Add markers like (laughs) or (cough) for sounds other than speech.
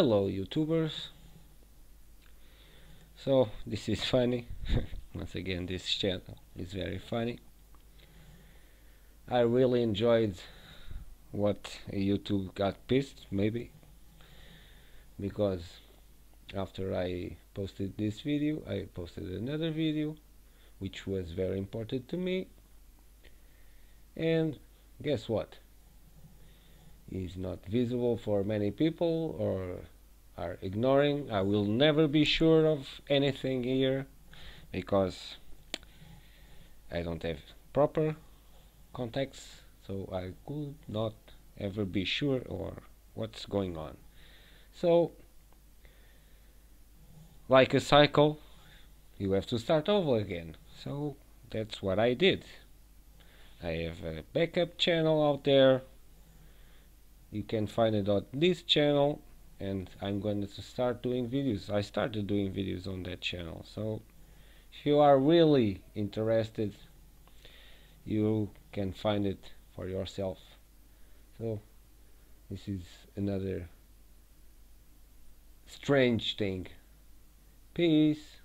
Hello YouTubers. So this is funny. (laughs) Once again this channel is very funny. I really enjoyed what YouTube got pissed maybe because after I posted this video I posted another video which was very important to me. And guess what is not visible for many people or are ignoring. I will never be sure of anything here because I don't have proper context so I could not ever be sure or what's going on. So like a cycle you have to start over again. So that's what I did. I have a backup channel out there you can find it on this channel and I'm going to start doing videos. I started doing videos on that channel so if you are really interested you can find it for yourself. So this is another strange thing. Peace